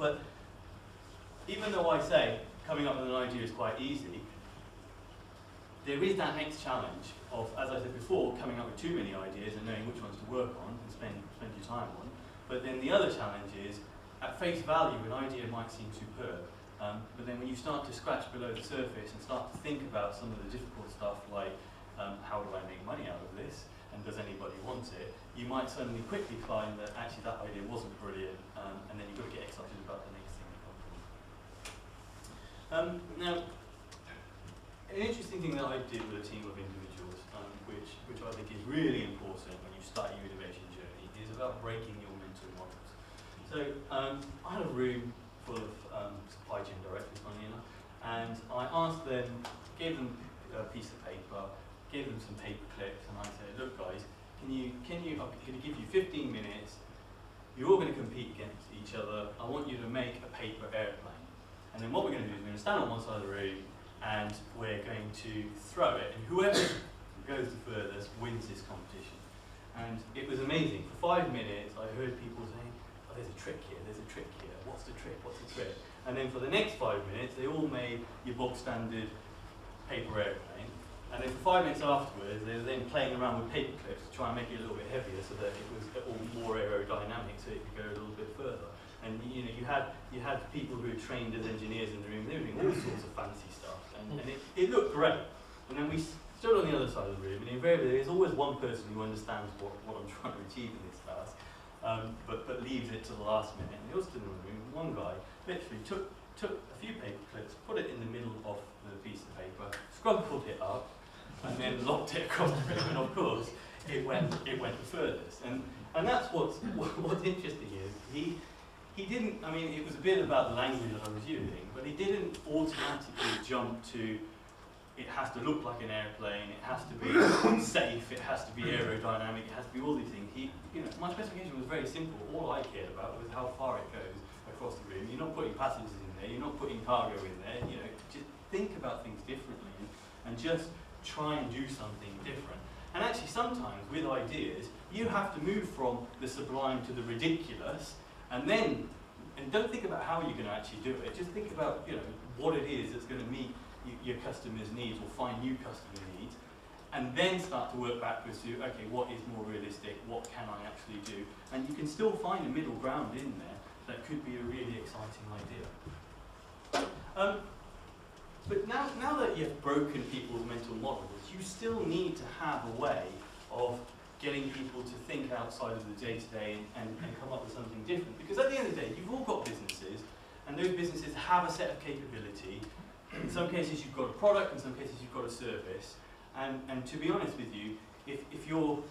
But even though I say coming up with an idea is quite easy, there is that next challenge of, as I said before, coming up with too many ideas and knowing which ones to work on and spend, spend your time on. But then the other challenge is, at face value, an idea might seem superb, um, but then when you start to scratch below the surface and start to think about some of the difficult stuff like, um, how do I make money out of this, and does anybody want it, you might suddenly quickly find that actually that idea wasn't brilliant, um, and then you've got to get excited about the next thing that comes along. Um, now, an interesting thing that I did with a team of individuals, um, which, which I think is really important when you start your innovation journey, is about breaking your mental models. So um, I had a room full of um, supply chain directors, funny enough, and I asked them, gave them a piece of paper, gave them some paper clips, and I said, look guys, can you, can you, I'm going to give you 15 minutes, you're all going to compete against each other, I want you to make a paper airplane. And then what we're going to do is we're going to stand on one side of the room, and we're going to throw it, and whoever goes the furthest wins this competition. And it was amazing. For five minutes, I heard people saying, oh, there's a trick here, there's a trick here, what's the trick, what's the trick? And then for the next five minutes, they all made your bog standard paper airplane. And then five minutes afterwards, they were then playing around with paper clips to try and make it a little bit heavier so that it was all more aerodynamic so it could go a little bit further. And you know, you had you had people who were trained as engineers in the room, they were doing all sorts of fancy stuff and, and it, it looked great. And then we stood on the other side of the room, and invariably there's always one person who understands what, what I'm trying to achieve in this task, um, but, but leaves it to the last minute. And they all stood in the room, one guy literally took, took a few paper clips, put it in the middle of the piece of paper, scrumpled it up, and then locked it across the room, and of course, it went, it went the furthest. And, and that's what's, what, what's interesting is, he, he didn't, I mean, it was a bit about the language that I was using, but he didn't automatically jump to it has to look like an airplane, it has to be safe, it has to be aerodynamic, it has to be all these things. He, you know, my specification was very simple. All I cared about was how far it goes across the room. You're not putting passengers in there, you're not putting cargo in there. You know, just think about things differently and, and just try and do something different. And actually, sometimes with ideas, you have to move from the sublime to the ridiculous, and then and don't think about how you're going to actually do it. Just think about you know what it is that's going to meet your customers' needs or find new customer needs, and then start to work backwards to okay, what is more realistic? What can I actually do? And you can still find a middle ground in there that could be a really exciting idea. Um, but now, now that you've broken people's mental models, you still need to have a way of getting people to think outside of the day-to-day and, and come up with something different. Because at the end of the day, you've all got businesses, and those businesses have a set of capability. In some cases, you've got a product, in some cases, you've got a service. And, and to be honest with you, if, if you're,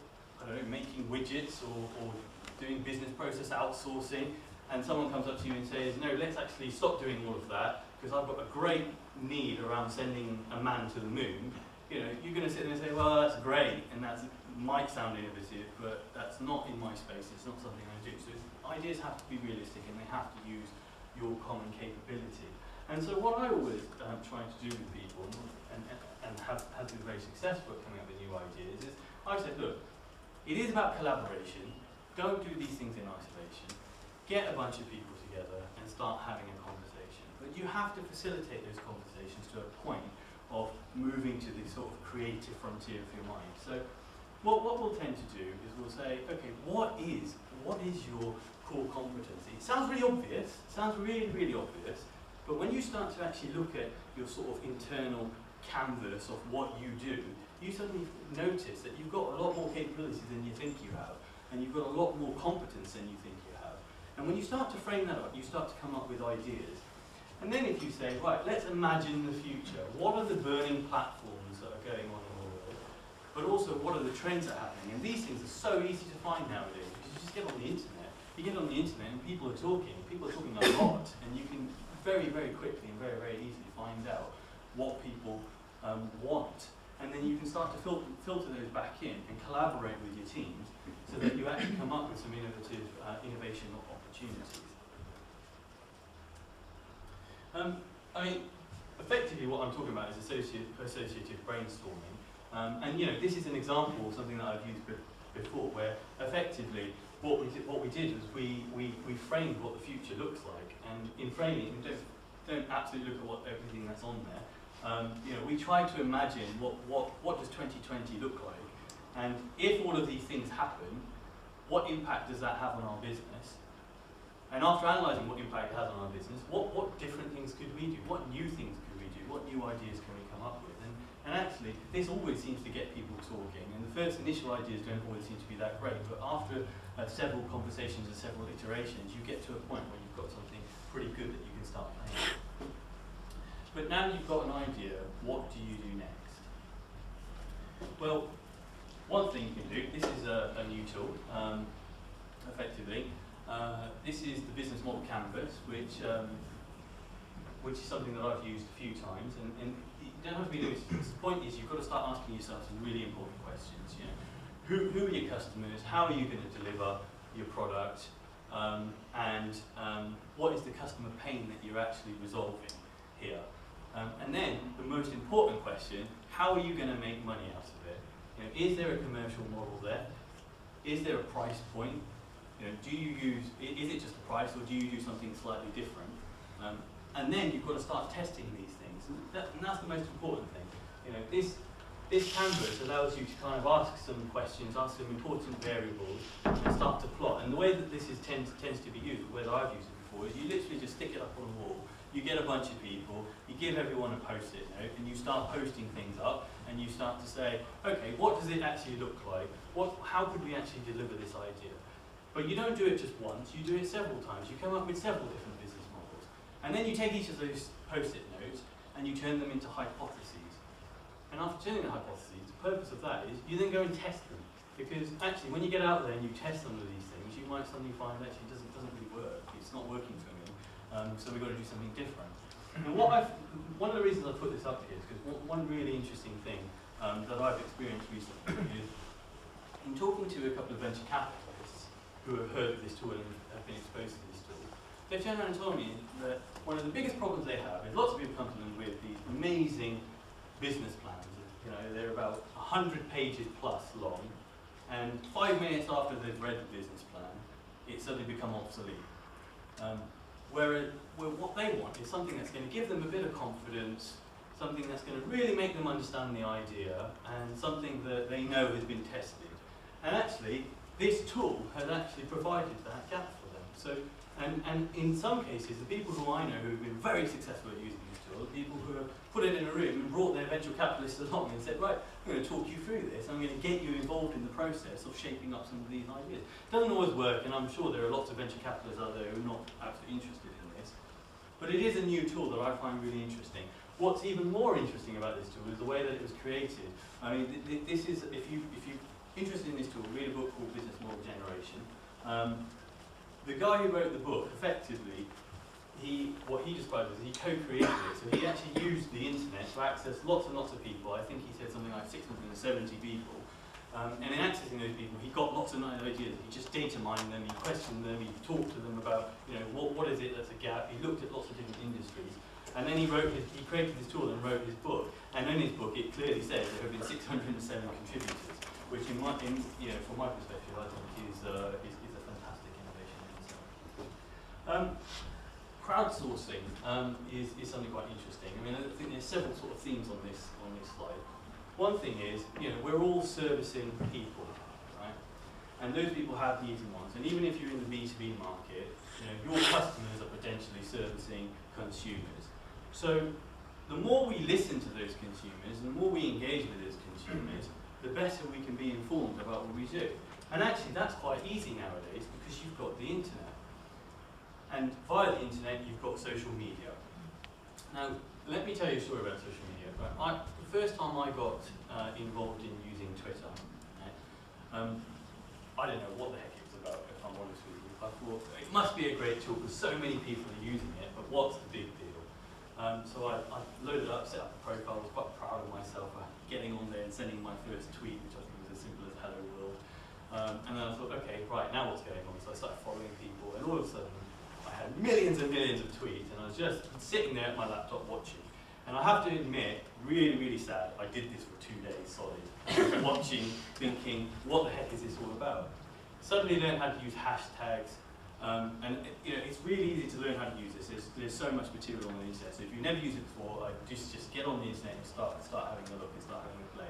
I don't know, making widgets or, or doing business process outsourcing, and someone comes up to you and says, no, let's actually stop doing all of that, because I've got a great need around sending a man to the moon, you know, you're going to sit there and say, well, that's great, and that might sound innovative, but that's not in my space, it's not something I do. So ideas have to be realistic and they have to use your common capability. And so what I always um, try to do with people, and, and have, has been very successful at coming up with new ideas, is I said, look, it is about collaboration. Don't do these things in isolation. Get a bunch of people together and start having a conversation. But you have to facilitate those conversations to a point of moving to the sort of creative frontier of your mind. So what, what we'll tend to do is we'll say, okay, what is, what is your core competency? It sounds really obvious, sounds really, really obvious, but when you start to actually look at your sort of internal canvas of what you do, you suddenly notice that you've got a lot more capabilities than you think you have, and you've got a lot more competence than you think you have. And when you start to frame that up, you start to come up with ideas. And then if you say, right, let's imagine the future. What are the burning platforms that are going on in the world? but also what are the trends that are happening. And these things are so easy to find nowadays because you just get on the internet. You get on the internet and people are talking. People are talking a lot, and you can very, very quickly and very, very easily find out what people um, want. And then you can start to filter, filter those back in and collaborate with your teams so that you actually come up with some innovative uh, innovation opportunities. Um, I mean, effectively what I'm talking about is associative, brainstorming. Um, and you know, this is an example of something that I've used before, where effectively what we did, what we did was we, we, we framed what the future looks like, and in framing, don't, don't absolutely look at what everything that's on there. Um, you know, we try to imagine what, what, what does 2020 look like, and if all of these things happen, what impact does that have on our business? And after analysing what impact it has on our business, what, what different things could we do? What new things could we do? What new ideas can we come up with? And, and actually, this always seems to get people talking. And the first initial ideas don't always seem to be that great, but after uh, several conversations and several iterations, you get to a point where you've got something pretty good that you can start playing. with. But now you've got an idea, what do you do next? Well, one thing you can do, this is a, a new tool, um, this is the business model canvas, which um, which is something that I've used a few times. And, and you don't have to be doing The point is you've got to start asking yourself some really important questions. You know, who, who are your customers? How are you going to deliver your product? Um, and um, what is the customer pain that you're actually resolving here? Um, and then the most important question: How are you going to make money out of it? You know, is there a commercial model there? Is there a price point? You know, do you use, is it just the price or do you do something slightly different? Um, and then you've got to start testing these things. And, that, and that's the most important thing. You know, this, this canvas allows you to kind of ask some questions, ask some important variables, and start to plot. And the way that this is tends, tends to be used, the way that I've used it before, is you literally just stick it up on a wall, you get a bunch of people, you give everyone a post-it note, and you start posting things up, and you start to say, okay, what does it actually look like? What, how could we actually deliver this idea? But you don't do it just once, you do it several times. You come up with several different business models. And then you take each of those post-it notes and you turn them into hypotheses. And after turning the hypotheses, the purpose of that is you then go and test them. Because actually, when you get out there and you test some of these things, you might suddenly find that actually it doesn't, doesn't really work. It's not working for me. Um, so we've got to do something different. And what I've, one of the reasons I put this up here is because one, one really interesting thing um, that I've experienced recently is in talking to a couple of venture capitalists, who have heard of this tool and have been exposed to this tool, they've turned around and told me that one of the biggest problems they have is lots of people come to them with these amazing business plans. You know, they're about 100 pages plus long, and five minutes after they've read the business plan, it suddenly become obsolete. Um, whereas what they want is something that's going to give them a bit of confidence, something that's going to really make them understand the idea, and something that they know has been tested. And actually, this tool has actually provided that gap for them. So, and, and in some cases, the people who I know who have been very successful at using this tool are people who have put it in a room and brought their venture capitalists along and said, right, I'm going to talk you through this. I'm going to get you involved in the process of shaping up some of these ideas. It doesn't always work, and I'm sure there are lots of venture capitalists out there who are not absolutely interested in this. But it is a new tool that I find really interesting. What's even more interesting about this tool is the way that it was created. I mean, th th this is, if you, if you interested in this tool, read a book called Business Model Generation. Um, the guy who wrote the book, effectively, he what he described as he co-created it. So he actually used the internet to access lots and lots of people. I think he said something like 670 people. Um, and in accessing those people, he got lots of ideas. He just data mined them, he questioned them, he talked to them about, you know, what, what is it that's a gap. He looked at lots of different industries. And then he wrote his, he created this tool and wrote his book. And in his book, it clearly says there have been 607 contributors which in my, in, you know, from my perspective, I think is, uh, is, is a fantastic innovation in itself. Um, crowdsourcing um, is, is something quite interesting. I mean, I think there's several sort of themes on this, on this slide. One thing is, you know, we're all servicing people, right? And those people have needs and wants. And even if you're in the B2B market, you know, your customers are potentially servicing consumers. So the more we listen to those consumers, the more we engage with those consumers, the better we can be informed about what we do. And actually, that's quite easy nowadays because you've got the internet. And via the internet, you've got social media. Now, let me tell you a story about social media. I, the first time I got uh, involved in using Twitter, um, I don't know what the heck it was about, if I'm honest with you. I thought it must be a great tool because so many people are using it, but what's the big deal? Um, so I, I loaded up, set up a profile, was quite proud of myself for getting on there and sending my first tweet, which I think was as simple as hello world. Um, and then I thought, okay, right, now what's going on? So I started following people, and all of a sudden, I had millions and millions of tweets, and I was just sitting there at my laptop watching. And I have to admit, really, really sad, I did this for two days solid, watching, thinking, what the heck is this all about? Suddenly learned how to use hashtags, um, and you know, it's really easy to learn how to use this. There's, there's so much material on the internet. So if you've never used it before, like, just just get on the internet and start start having a look and start having a play.